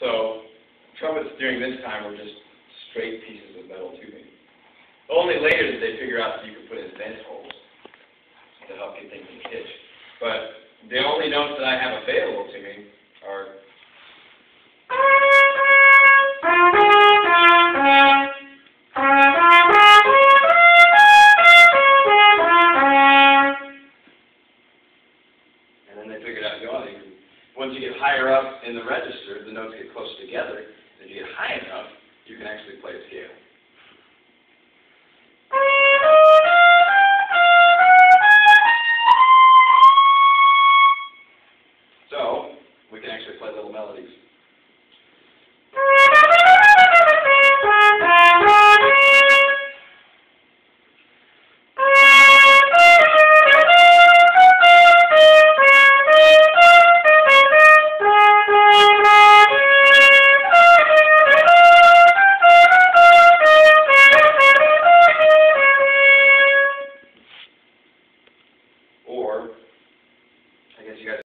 So trumpets during this time were just straight pieces of metal tubing. Only later did they figure out that you could put in vent holes to help get things in pitch. But the only notes that I have available to me are And then they figured out, once you get higher up in the register, the notes get close together. If you get high enough, you can actually play a scale. So, we can actually play little melodies. I guess you guys